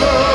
love.